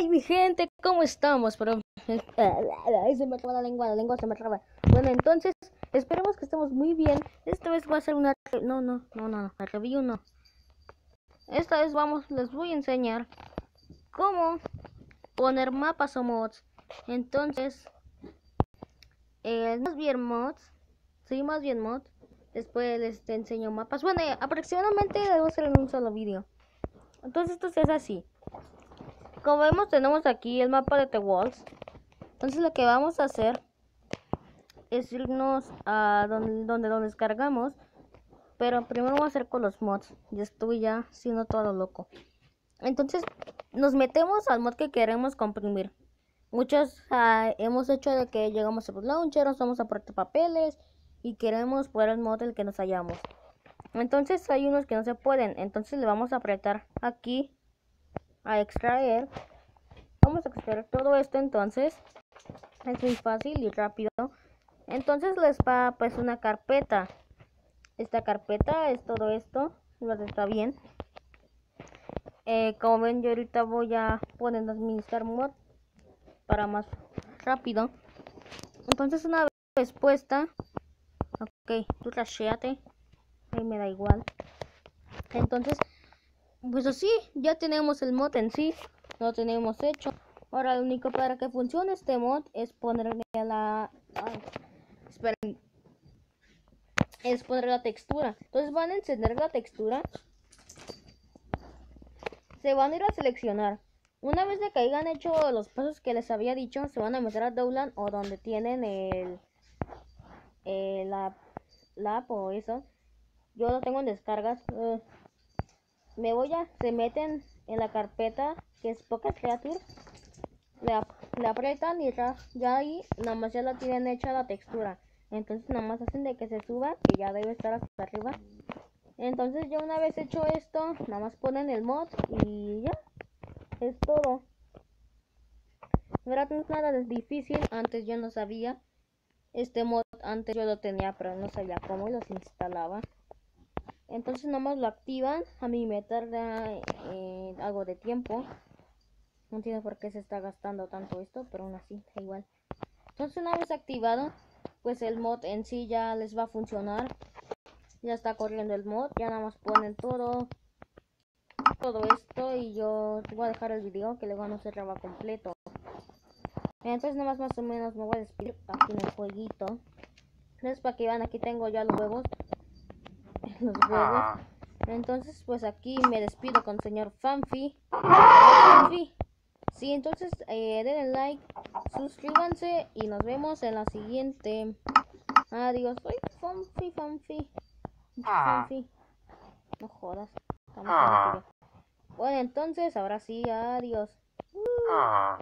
Hey mi gente, ¿cómo estamos? Pero se me traba la lengua, la lengua se me traba. Bueno, entonces esperemos que estemos muy bien. Esta vez va a ser una no, no, no, no, la review no. Esta vez vamos, les voy a enseñar cómo poner mapas o mods. Entonces, eh, más bien mods, sí, más bien mods. Después les enseño mapas. Bueno, aproximadamente debo hacer en un solo vídeo. Entonces esto es así. Como vemos tenemos aquí el mapa de The Walls. Entonces lo que vamos a hacer es irnos a donde, donde lo descargamos. Pero primero vamos a hacer con los mods. Ya estoy ya siendo todo loco. Entonces nos metemos al mod que queremos comprimir. Muchos uh, hemos hecho de que llegamos a los launcher, nos vamos a aportar papeles y queremos poner el mod el que nos hallamos. Entonces hay unos que no se pueden. Entonces le vamos a apretar aquí a extraer. Vamos a extraer todo esto entonces. Es muy fácil y rápido. Entonces les va pues una carpeta. Esta carpeta es todo esto. Está bien. Eh, como ven yo ahorita voy a poner administrar mod para más rápido. Entonces una vez puesta. Ok, tú rasheate. Ahí me da igual. Entonces pues así, ya tenemos el mod en sí, lo tenemos hecho. Ahora lo único para que funcione este mod es ponerle la... esperen. Es poner la textura. Entonces van a encender la textura. Se van a ir a seleccionar. Una vez de que hayan hecho los pasos que les había dicho, se van a meter a Dowland o donde tienen el, el la, la app o eso. Yo lo tengo en descargas me voy a, se meten en la carpeta que es Pocket Creature, le, le apretan y ya, ya, ahí nada más ya la tienen hecha la textura. Entonces nada más hacen de que se suba, que ya debe estar hasta arriba. Entonces ya una vez hecho esto, nada más ponen el mod y ya, es todo. verdad no es nada difícil, antes yo no sabía. Este mod antes yo lo tenía, pero no sabía cómo los instalaba. Entonces nomás lo activan. A mí me tarda eh, algo de tiempo. No entiendo por qué se está gastando tanto esto, pero aún así, da igual. Entonces una vez activado, pues el mod en sí ya les va a funcionar. Ya está corriendo el mod, ya nada más ponen todo todo esto y yo voy a dejar el video que luego no se graba completo. Entonces nada más más o menos me voy a despedir aquí en el jueguito. Entonces para que vean aquí tengo ya los huevos los huevos. Ah. Entonces, pues aquí me despido con el señor Fanfi. Fanfi. Sí, entonces eh, denle like, suscríbanse y nos vemos en la siguiente. Adiós. Soy Fanfi, Fanfi. Ah. Fanfi. No jodas. Ah. Bueno, entonces, ahora sí, adiós. Uh,